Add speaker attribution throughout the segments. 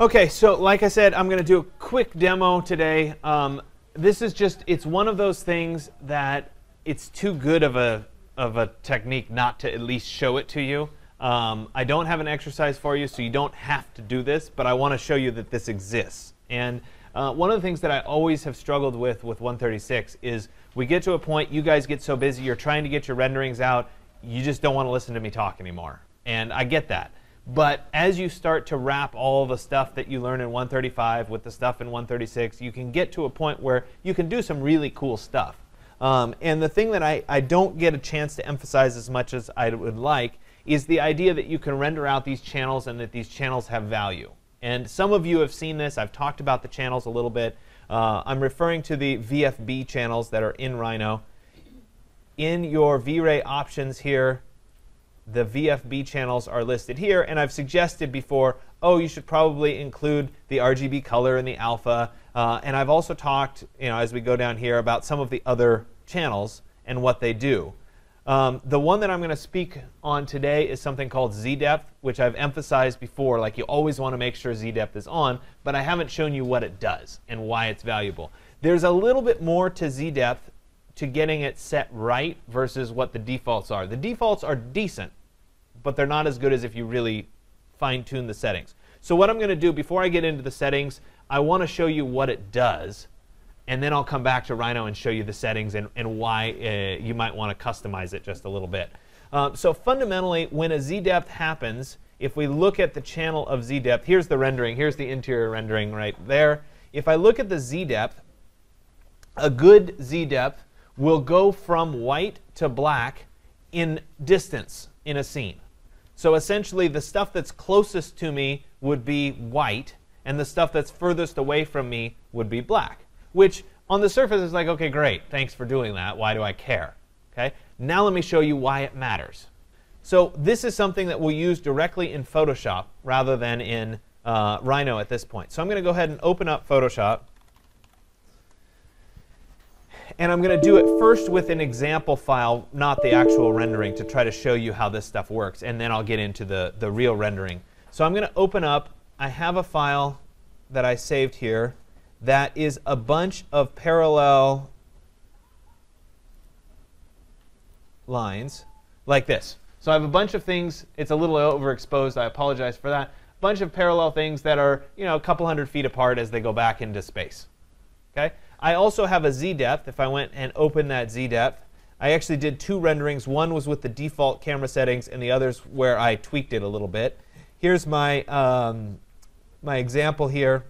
Speaker 1: Okay, so like I said, I'm going to do a quick demo today. Um, this is just, it's one of those things that it's too good of a, of a technique not to at least show it to you. Um, I don't have an exercise for you, so you don't have to do this, but I want to show you that this exists. And uh, one of the things that I always have struggled with with 136 is we get to a point, you guys get so busy, you're trying to get your renderings out, you just don't want to listen to me talk anymore. And I get that. But as you start to wrap all the stuff that you learn in 135 with the stuff in 136, you can get to a point where you can do some really cool stuff. Um, and the thing that I, I don't get a chance to emphasize as much as I would like is the idea that you can render out these channels and that these channels have value. And some of you have seen this. I've talked about the channels a little bit. Uh, I'm referring to the VFB channels that are in Rhino. In your V-Ray options here, the VFB channels are listed here, and I've suggested before, oh, you should probably include the RGB color and the alpha, uh, and I've also talked, you know, as we go down here about some of the other channels and what they do. Um, the one that I'm going to speak on today is something called Z-depth, which I've emphasized before, like you always want to make sure Z-depth is on, but I haven't shown you what it does and why it's valuable. There's a little bit more to Z-depth to getting it set right versus what the defaults are. The defaults are decent, but they're not as good as if you really fine tune the settings. So what I'm going to do before I get into the settings, I want to show you what it does, and then I'll come back to Rhino and show you the settings and, and why uh, you might want to customize it just a little bit. Uh, so fundamentally, when a z-depth happens, if we look at the channel of z-depth, here's the rendering, here's the interior rendering right there. If I look at the z-depth, a good z-depth will go from white to black in distance in a scene. So essentially, the stuff that's closest to me would be white, and the stuff that's furthest away from me would be black, which on the surface is like, okay, great, thanks for doing that. Why do I care? Okay. Now let me show you why it matters. So this is something that we'll use directly in Photoshop rather than in uh, Rhino at this point. So I'm going to go ahead and open up Photoshop. And I'm going to do it first with an example file, not the actual rendering, to try to show you how this stuff works. And then I'll get into the, the real rendering. So I'm going to open up. I have a file that I saved here that is a bunch of parallel lines like this. So I have a bunch of things. It's a little overexposed. I apologize for that. A bunch of parallel things that are, you know, a couple hundred feet apart as they go back into space. Okay? I also have a z-depth. If I went and opened that z-depth, I actually did two renderings. One was with the default camera settings, and the other's where I tweaked it a little bit. Here's my, um, my example here.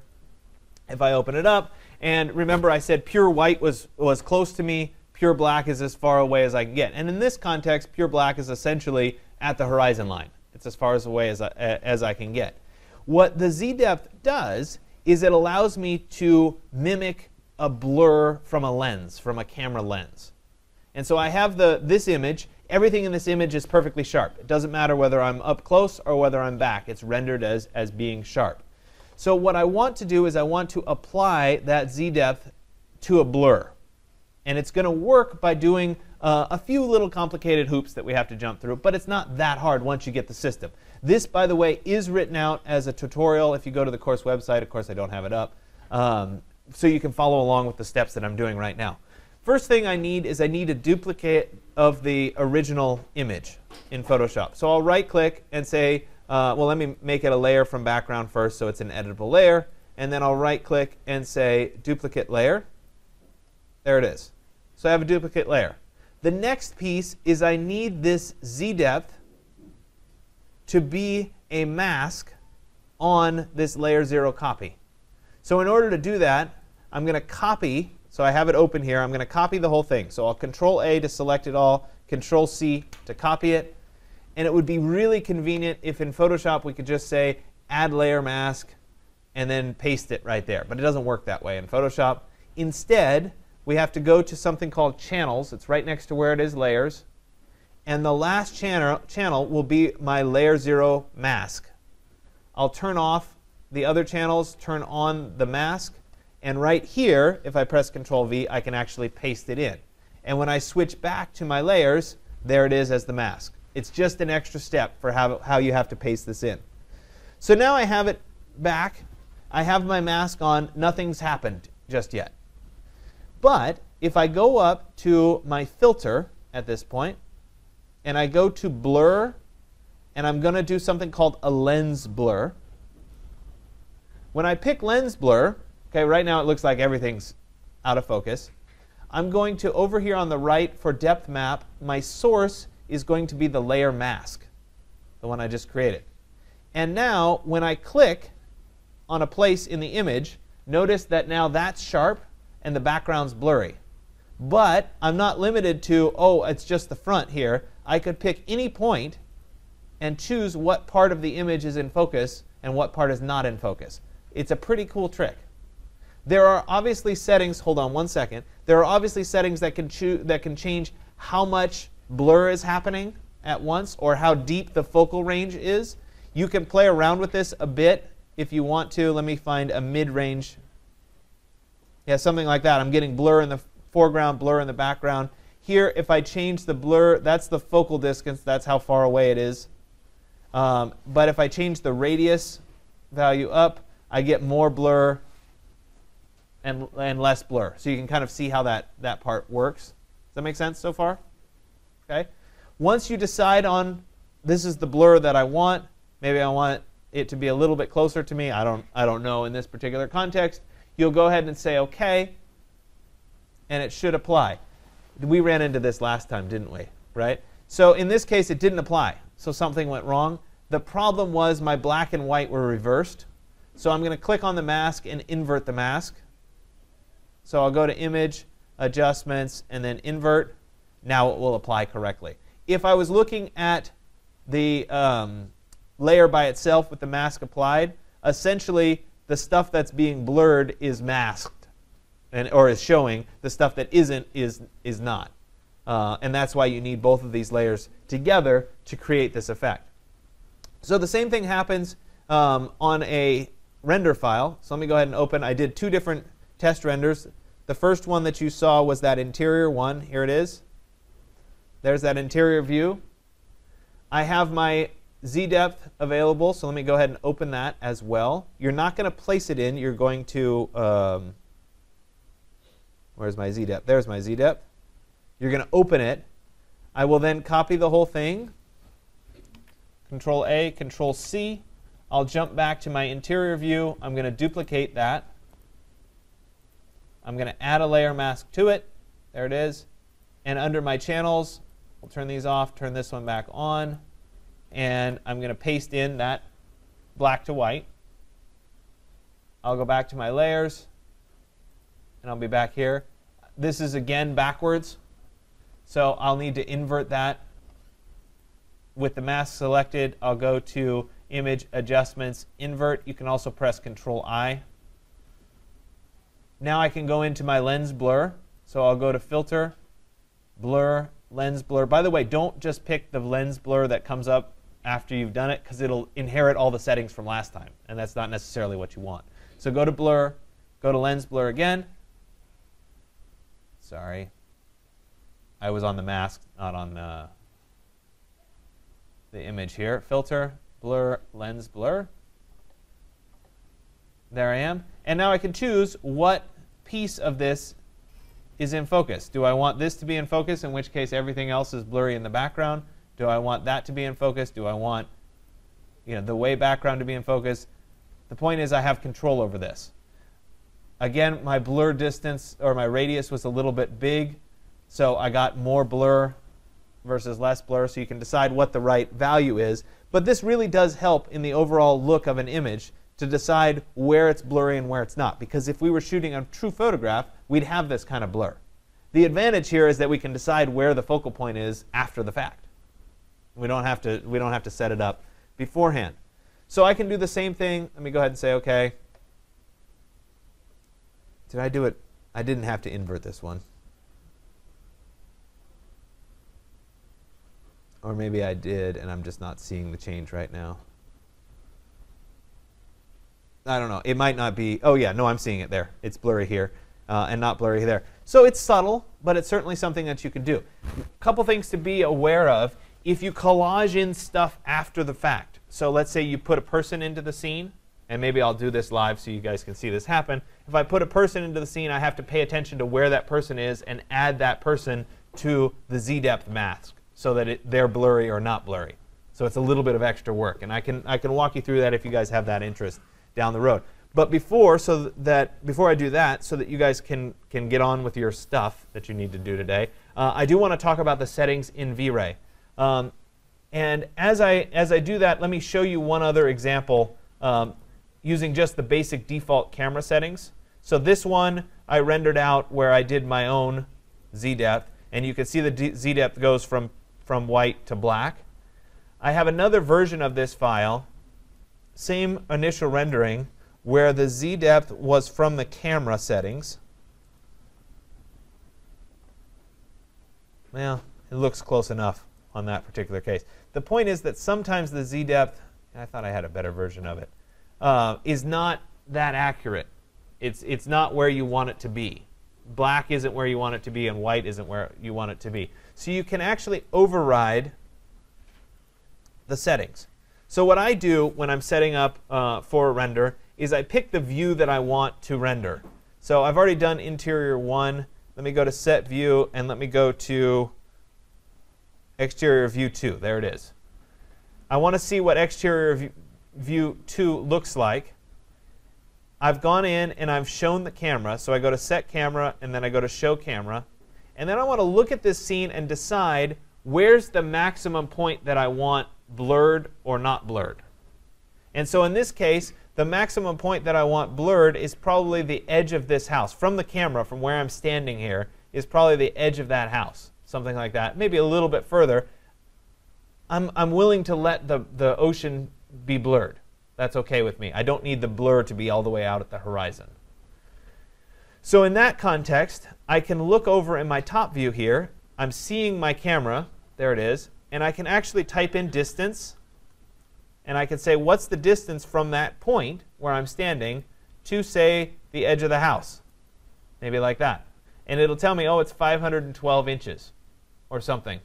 Speaker 1: If I open it up, and remember I said pure white was, was close to me, pure black is as far away as I can get. And in this context, pure black is essentially at the horizon line. It's as far as away as I, as I can get. What the z-depth does is it allows me to mimic a blur from a lens, from a camera lens. And so I have the, this image. Everything in this image is perfectly sharp. It doesn't matter whether I'm up close or whether I'm back. It's rendered as, as being sharp. So what I want to do is I want to apply that z-depth to a blur. And it's going to work by doing uh, a few little complicated hoops that we have to jump through, but it's not that hard once you get the system. This, by the way, is written out as a tutorial. If you go to the course website, of course I don't have it up, um, so you can follow along with the steps that I'm doing right now. First thing I need is I need a duplicate of the original image in Photoshop. So I'll right click and say, uh, well, let me make it a layer from background first so it's an editable layer. And then I'll right click and say duplicate layer. There it is. So I have a duplicate layer. The next piece is I need this z depth to be a mask on this layer 0 copy. So in order to do that, I'm going to copy, so I have it open here, I'm going to copy the whole thing. So I'll Control A to select it all, Control C to copy it. And it would be really convenient if in Photoshop we could just say add layer mask and then paste it right there. But it doesn't work that way in Photoshop. Instead, we have to go to something called channels. It's right next to where it is layers. And the last channel, channel will be my layer 0 mask. I'll turn off the other channels, turn on the mask, and right here, if I press Control V, I can actually paste it in. And when I switch back to my layers, there it is as the mask. It's just an extra step for how, how you have to paste this in. So now I have it back I have my mask on, nothing's happened just yet. But if I go up to my filter at this point, and I go to blur, and I'm going to do something called a lens blur. When I pick lens blur, okay, right now it looks like everything's out of focus. I'm going to, over here on the right for depth map, my source is going to be the layer mask, the one I just created. And now, when I click on a place in the image, notice that now that's sharp and the background's blurry. But I'm not limited to, oh, it's just the front here. I could pick any point and choose what part of the image is in focus and what part is not in focus. It's a pretty cool trick. There are obviously settings, hold on one second. There are obviously settings that can, that can change how much blur is happening at once or how deep the focal range is. You can play around with this a bit if you want to. Let me find a mid-range. Yeah, something like that. I'm getting blur in the foreground, blur in the background. Here, if I change the blur, that's the focal distance. That's how far away it is. Um, but if I change the radius value up, I get more blur and, and less blur. So you can kind of see how that, that part works. Does that make sense so far? Okay. Once you decide on this is the blur that I want, maybe I want it to be a little bit closer to me. I don't, I don't know in this particular context. You'll go ahead and say OK, and it should apply. We ran into this last time, didn't we? Right? So in this case, it didn't apply. So something went wrong. The problem was my black and white were reversed. So I'm going to click on the mask and invert the mask. So I'll go to Image, Adjustments, and then Invert. Now it will apply correctly. If I was looking at the um, layer by itself with the mask applied, essentially the stuff that's being blurred is masked and, or is showing. The stuff that isn't is, is not. Uh, and that's why you need both of these layers together to create this effect. So the same thing happens um, on a render file. So let me go ahead and open. I did two different test renders. The first one that you saw was that interior one. Here it is. There's that interior view. I have my z-depth available, so let me go ahead and open that as well. You're not going to place it in. You're going to, um, where's my z-depth? There's my z-depth. You're going to open it. I will then copy the whole thing. Control A, Control C. I'll jump back to my interior view. I'm going to duplicate that. I'm going to add a layer mask to it. There it is. And under my channels, I'll turn these off, turn this one back on and I'm going to paste in that black to white. I'll go back to my layers, and I'll be back here. This is again backwards, so I'll need to invert that. With the mask selected, I'll go to Image Adjustments, Invert. You can also press Control I. Now I can go into my lens blur. So I'll go to Filter, Blur, Lens Blur. By the way, don't just pick the lens blur that comes up after you've done it because it'll inherit all the settings from last time, and that's not necessarily what you want. So go to blur, go to lens blur again. Sorry. I was on the mask, not on the, the image here. Filter, blur, lens blur. There I am. And now I can choose what piece of this is in focus. Do I want this to be in focus, in which case everything else is blurry in the background? Do I want that to be in focus? Do I want you know, the way background to be in focus? The point is I have control over this. Again, my blur distance or my radius was a little bit big, so I got more blur versus less blur, so you can decide what the right value is. But this really does help in the overall look of an image to decide where it's blurry and where it's not. Because if we were shooting a true photograph, we'd have this kind of blur. The advantage here is that we can decide where the focal point is after the fact. We don't have to, we don't have to set it up beforehand. So I can do the same thing. Let me go ahead and say OK. Did I do it? I didn't have to invert this one. Or maybe I did, and I'm just not seeing the change right now. I don't know. It might not be. Oh, yeah, no, I'm seeing it there. It's blurry here uh, and not blurry there. So it's subtle, but it's certainly something that you can do. A couple things to be aware of if you collage in stuff after the fact, so let's say you put a person into the scene and maybe I'll do this live so you guys can see this happen. If I put a person into the scene, I have to pay attention to where that person is and add that person to the z-depth mask so that it, they're blurry or not blurry. So it's a little bit of extra work, and I can I can walk you through that if you guys have that interest down the road. But before, so that before I do that, so that you guys can can get on with your stuff that you need to do today, uh, I do want to talk about the settings in V-Ray. Um, and as I as I do that, let me show you one other example um, using just the basic default camera settings. So this one I rendered out where I did my own z depth, and you can see the z depth goes from from white to black. I have another version of this file, same initial rendering, where the z depth was from the camera settings. Well, it looks close enough on that particular case. The point is that sometimes the z depth, I thought I had a better version of it, uh, is not that accurate. It's, it's not where you want it to be. Black isn't where you want it to be, and white isn't where you want it to be. So you can actually override the settings. So what I do when I'm setting up uh, for a render is I pick the view that I want to render. So I've already done interior 1. Let me go to set view and let me go to exterior view 2. There it is. I want to see what exterior view, 2 looks like. I've gone in and I've shown the camera. So I go to set camera and then I go to show camera. And then I want to look at this scene and decide where's the maximum point that I want blurred or not blurred. And so in this case, the maximum point that I want blurred is probably the edge of this house. From the camera, from where I'm standing here, is probably the edge of that house. Something like that. Maybe a little bit further. I'm, I'm willing to let the, the ocean be blurred. That's okay with me. I don't need the blur to be all the way out at the horizon. So in that context, I can look over in my top view here. I'm seeing my camera. There it is and I can actually type in distance, and I can say what's the distance from that point where I'm standing to, say, the edge of the house. Maybe like that. And it'll tell me, oh, it's 512 inches or something.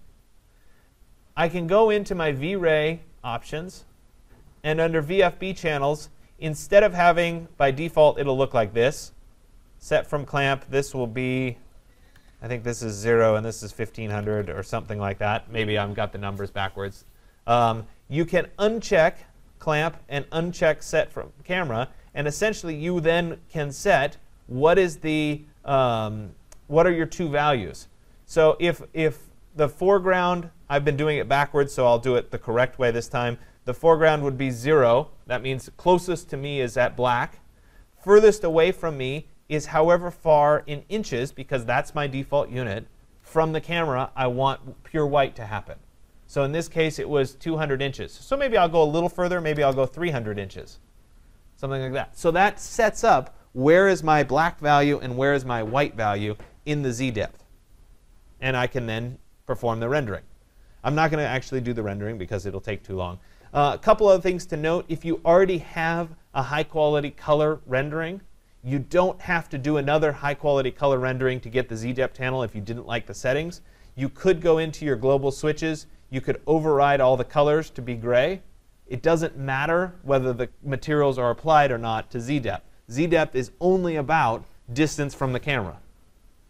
Speaker 1: I can go into my V-Ray options, and under VFB channels, instead of having, by default, it'll look like this, set from clamp, this will be I think this is 0 and this is 1500 or something like that. Maybe I've got the numbers backwards. Um, you can uncheck clamp and uncheck set from camera, and essentially you then can set what is the um, what are your two values. So if if the foreground, I've been doing it backwards, so I'll do it the correct way this time. The foreground would be 0. That means closest to me is at black. Furthest away from me is however far in inches, because that's my default unit, from the camera I want pure white to happen. So in this case, it was 200 inches. So maybe I'll go a little further. Maybe I'll go 300 inches, something like that. So that sets up where is my black value and where is my white value in the z depth. And I can then perform the rendering. I'm not going to actually do the rendering because it'll take too long. Uh, a couple other things to note. If you already have a high quality color rendering, you don't have to do another high quality color rendering to get the Z-depth channel if you didn't like the settings. You could go into your global switches. You could override all the colors to be gray. It doesn't matter whether the materials are applied or not to Z-depth. Z-depth is only about distance from the camera,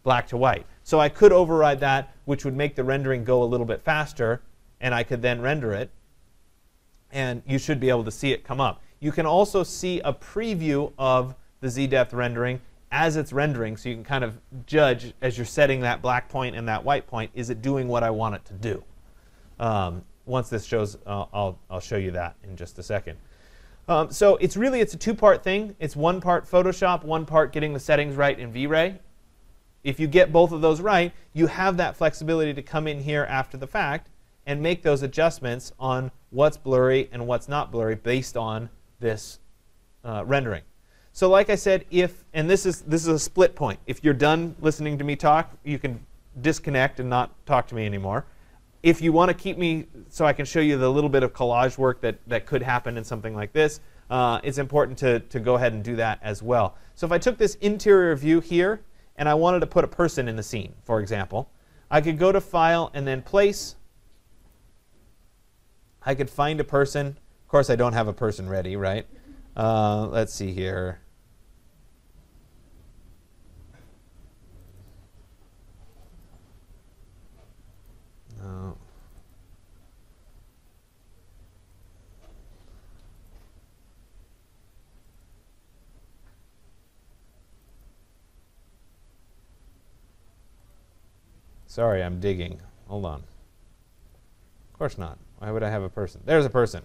Speaker 1: black to white. So I could override that, which would make the rendering go a little bit faster, and I could then render it, and you should be able to see it come up. You can also see a preview of the z-depth rendering as it's rendering so you can kind of judge as you're setting that black point and that white point, is it doing what I want it to do? Um, once this shows, uh, I'll, I'll show you that in just a second. Um, so it's really, it's a two-part thing. It's one part Photoshop, one part getting the settings right in V-Ray. If you get both of those right, you have that flexibility to come in here after the fact and make those adjustments on what's blurry and what's not blurry based on this uh, rendering. So like I said, if, and this is, this is a split point. If you're done listening to me talk, you can disconnect and not talk to me anymore. If you want to keep me so I can show you the little bit of collage work that, that could happen in something like this, uh, it's important to, to go ahead and do that as well. So if I took this interior view here and I wanted to put a person in the scene, for example, I could go to File and then Place. I could find a person. Of course, I don't have a person ready, right? Uh, let's see here. No. Sorry, I'm digging. Hold on. Of course not. Why would I have a person? There's a person.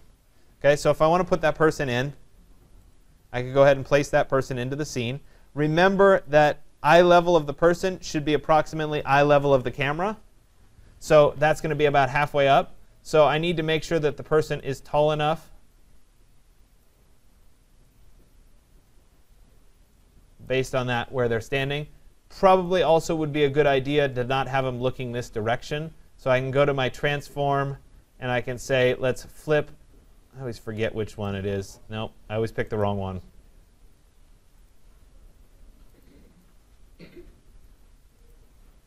Speaker 1: Okay, so if I want to put that person in, I can go ahead and place that person into the scene. Remember that eye level of the person should be approximately eye level of the camera. So that's going to be about halfway up. So I need to make sure that the person is tall enough based on that where they're standing. Probably also would be a good idea to not have them looking this direction. So I can go to my transform and I can say, let's flip. I always forget which one it is. Nope, I always pick the wrong one.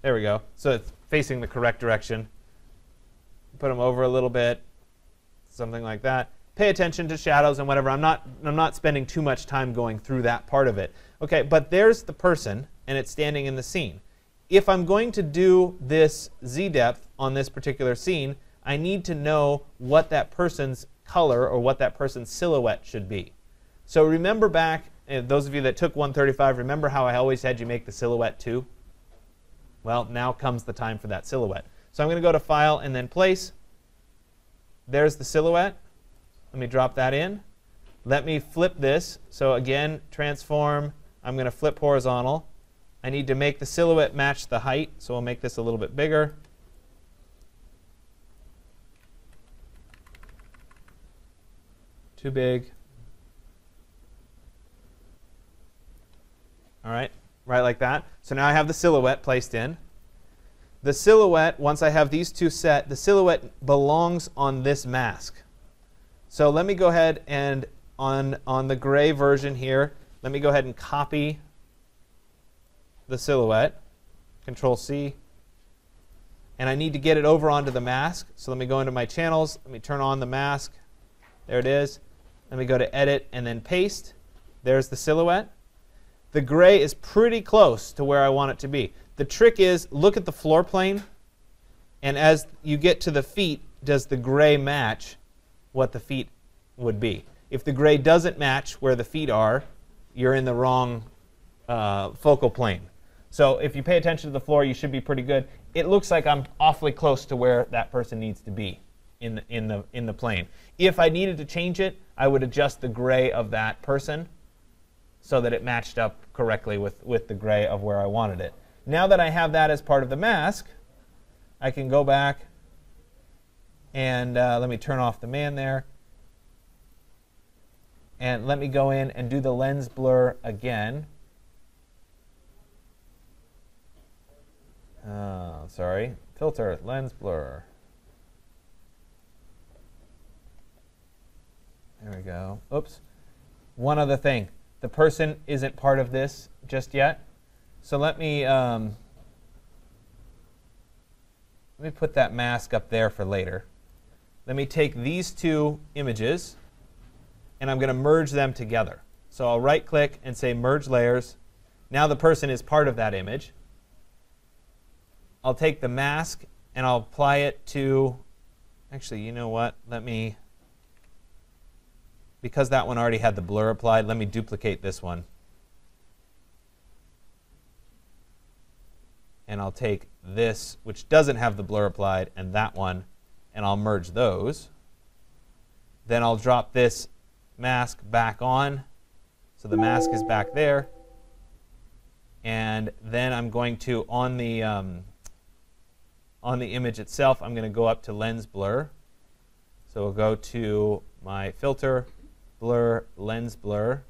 Speaker 1: There we go. So it's facing the correct direction. Put them over a little bit, something like that. Pay attention to shadows and whatever. I'm not, I'm not spending too much time going through that part of it. Okay, but there's the person, and it's standing in the scene. If I'm going to do this z-depth on this particular scene, I need to know what that person's color or what that person's silhouette should be. So remember back, uh, those of you that took 135, remember how I always had you make the silhouette too? Well, now comes the time for that silhouette. So I'm going to go to File and then Place. There's the silhouette. Let me drop that in. Let me flip this. So again, transform. I'm going to flip horizontal. I need to make the silhouette match the height, so we'll make this a little bit bigger. Too big. All right, right like that. So now I have the silhouette placed in. The silhouette, once I have these two set, the silhouette belongs on this mask. So let me go ahead and on, on the gray version here, let me go ahead and copy the silhouette. Control C. And I need to get it over onto the mask. So let me go into my channels. Let me turn on the mask. There it is. Let me go to Edit and then Paste. There's the silhouette. The gray is pretty close to where I want it to be. The trick is look at the floor plane, and as you get to the feet, does the gray match what the feet would be? If the gray doesn't match where the feet are, you're in the wrong uh, focal plane. So if you pay attention to the floor, you should be pretty good. It looks like I'm awfully close to where that person needs to be in the, in the, in the plane. If I needed to change it, I would adjust the gray of that person so that it matched up correctly with, with the gray of where I wanted it. Now that I have that as part of the mask, I can go back and uh, let me turn off the man there. And let me go in and do the lens blur again. Uh, sorry, filter, lens blur. There we go. Oops. One other thing. The person isn't part of this just yet. So let me um, let me put that mask up there for later. Let me take these two images and I'm going to merge them together. So I'll right click and say merge layers. Now the person is part of that image. I'll take the mask and I'll apply it to, actually, you know what? Let me because that one already had the blur applied, let me duplicate this one. And I'll take this, which doesn't have the blur applied, and that one, and I'll merge those. Then I'll drop this mask back on. So the mask is back there. And then I'm going to, on the, um, on the image itself, I'm going to go up to lens blur. So we'll go to my filter, blur, lens blur.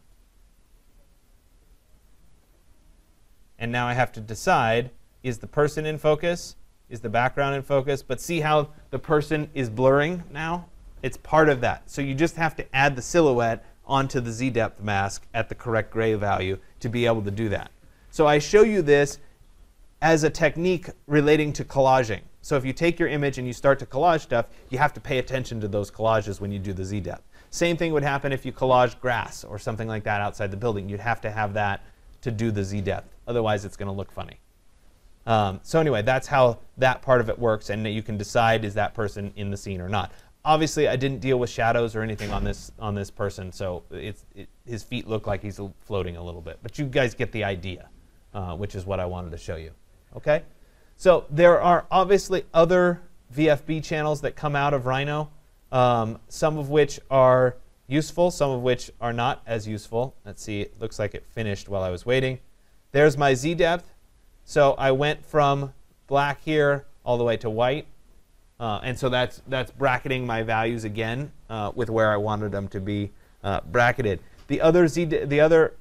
Speaker 1: And now I have to decide, is the person in focus? Is the background in focus? But see how the person is blurring now? It's part of that. So you just have to add the silhouette onto the z-depth mask at the correct gray value to be able to do that. So I show you this as a technique relating to collaging. So if you take your image and you start to collage stuff, you have to pay attention to those collages when you do the z-depth. Same thing would happen if you collage grass or something like that outside the building. You'd have to have that to do the z depth. Otherwise, it's going to look funny. Um, so anyway, that's how that part of it works, and you can decide is that person in the scene or not. Obviously, I didn't deal with shadows or anything on this on this person, so it's it, his feet look like he's floating a little bit. But you guys get the idea, uh, which is what I wanted to show you. Okay, so there are obviously other VFB channels that come out of Rhino, um, some of which are useful, some of which are not as useful. Let's see, it looks like it finished while I was waiting. There's my Z depth. So I went from black here all the way to white. Uh, and so that's, that's bracketing my values again uh, with where I wanted them to be uh, bracketed. The other, Z, the other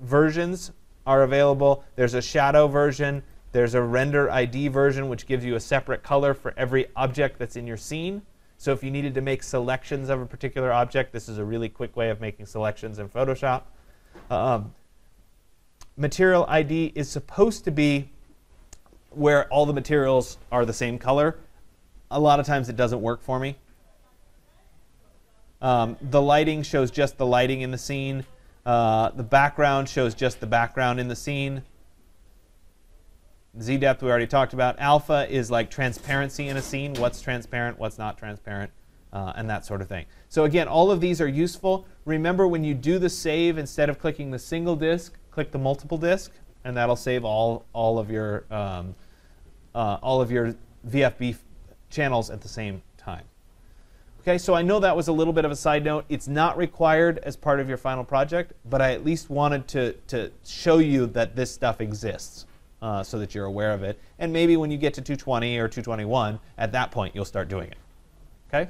Speaker 1: versions are available. There's a shadow version. There's a render ID version, which gives you a separate color for every object that's in your scene. So if you needed to make selections of a particular object, this is a really quick way of making selections in Photoshop. Um, material ID is supposed to be where all the materials are the same color. A lot of times it doesn't work for me. Um, the lighting shows just the lighting in the scene. Uh, the background shows just the background in the scene. Z depth we already talked about. Alpha is like transparency in a scene. What's transparent, what's not transparent, uh, and that sort of thing. So again, all of these are useful. Remember when you do the save, instead of clicking the single disk, click the multiple disk, and that'll save all all of your um, uh, all of your VFB channels at the same time. Okay, so I know that was a little bit of a side note. It's not required as part of your final project, but I at least wanted to, to show you that this stuff exists uh, so that you're aware of it. And maybe when you get to 220 or 221, at that point, you'll start doing it. Okay?